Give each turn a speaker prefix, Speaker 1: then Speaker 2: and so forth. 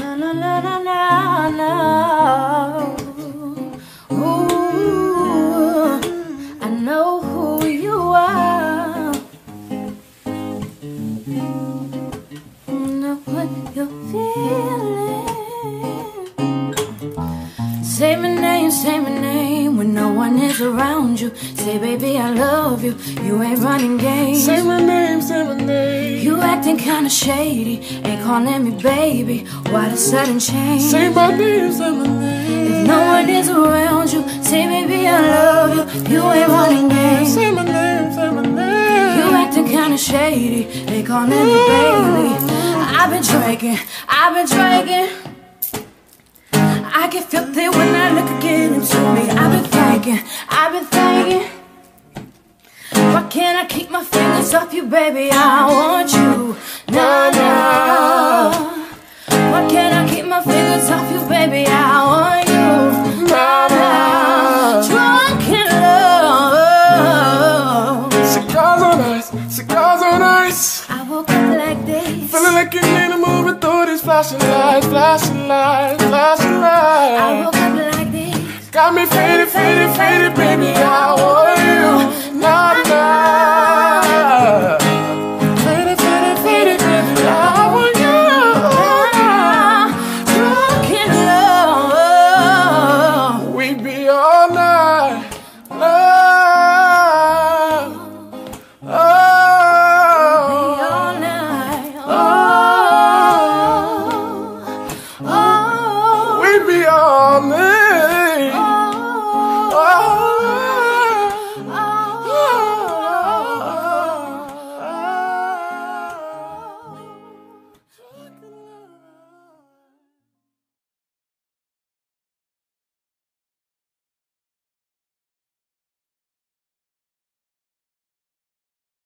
Speaker 1: Na na na na na na. Ooh, I know who you are. Know what you're feeling. Say my name, say my name when no one is around you. Say, baby, I love you. You ain't running games.
Speaker 2: Say my name, say my name.
Speaker 1: You acting kinda shady, ain't calling me baby. Why the sudden change?
Speaker 2: Say my name, say my name.
Speaker 1: If no one is around you, say baby I love you. You ain't running games.
Speaker 2: Say my name, say my name.
Speaker 1: You acting kinda shady, ain't calling me baby. I've been drinking, I've been drinking. I get filthy when I look again Why can't I keep my fingers off you, baby? I want you, nah nah. Why can't I keep my fingers off you, baby? I want you, nah nah. Drunk in love.
Speaker 2: Cigars on ice, cigars on ice.
Speaker 1: I woke up like this.
Speaker 2: Feeling like you to move it through these flashing lights, flashing lights, flashing lights.
Speaker 1: I woke up like this.
Speaker 2: Got me faded, faded, faded, baby. I want you. Nah, we be on this.